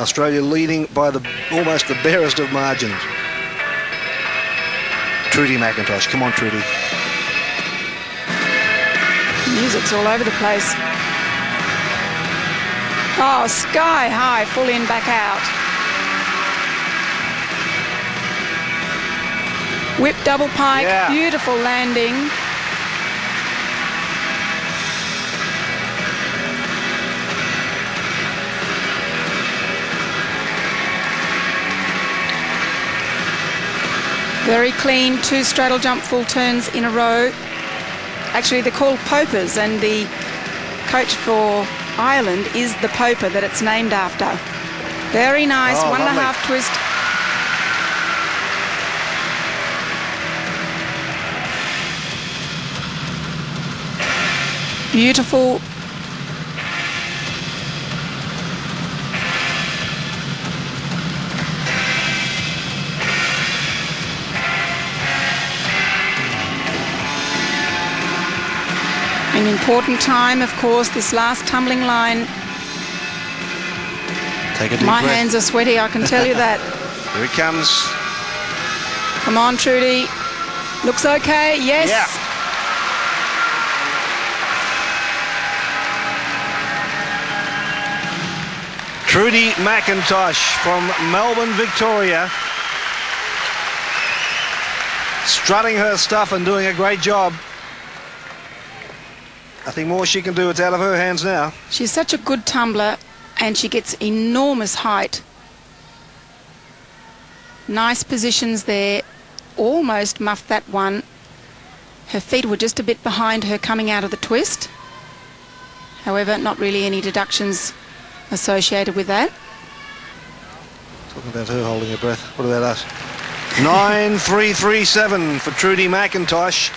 Australia leading by the almost the barest of margins. Trudy McIntosh, come on, Trudy. Music's all over the place. Oh, sky high, full in, back out. Whip double pike, Yeah. beautiful landing. Very clean, two straddle jump full turns in a row. Actually, they're called Popas, and the coach for Ireland is the Popa that it's named after. Very nice, Oh, one and a half twist. Beautiful. An important time, of course, this last tumbling line. Take a deep My breath. hands are sweaty, I can tell you that. Here it comes. Come on, Trudy. Looks okay, yes. Yeah. Trudy McIntosh from Melbourne, Victoria. Strutting her stuff and doing a great job. Nothing more she can do. It's out of her hands now. She's such a good tumbler and she gets enormous height. Nice positions there. Almost muffed that one. Her feet were just a bit behind her coming out of the twist. However, not really any deductions associated with that. Talking about her holding her breath. What about us? 9337 for Trudy McIntosh.